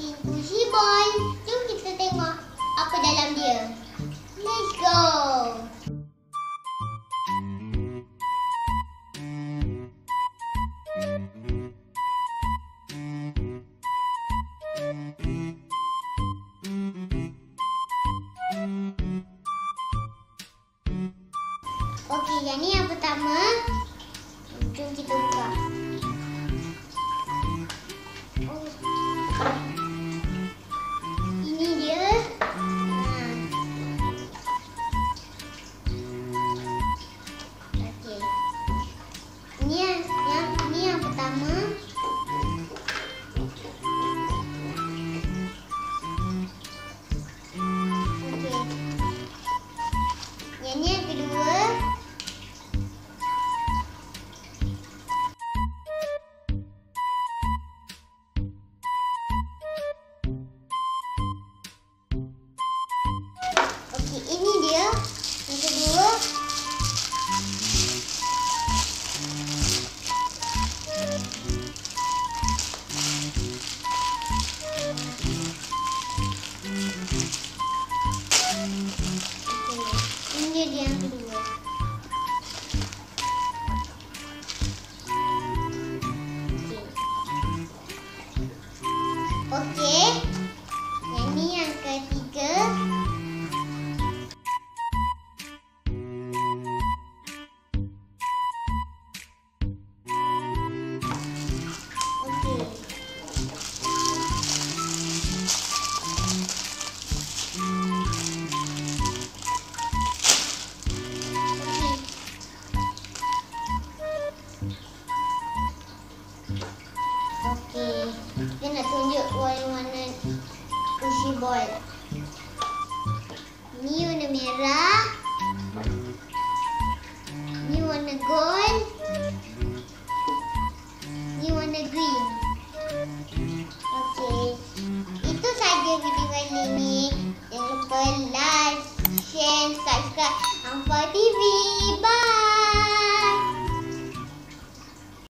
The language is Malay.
Pushi ball. Jom kita tengok apa dalam dia. Let's go. Okey, yang ni yang pertama. Jom kita buka. Ini Okey, Ini ball. Ni warna merah. Ni warna gold. Ni warna green. Okey. Itu saja video kali ni. Jangan lupa like, share, subscribe Ampa TV.